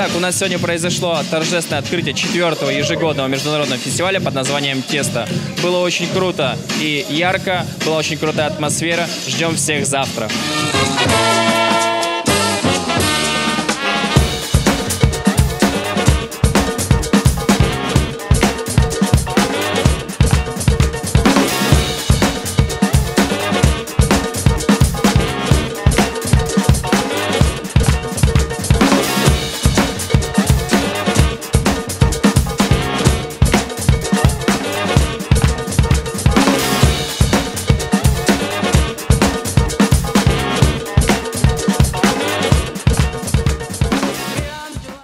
Итак, у нас сегодня произошло торжественное открытие четвертого ежегодного международного фестиваля под названием «Тесто». Было очень круто и ярко, была очень крутая атмосфера. Ждем всех завтра. Thank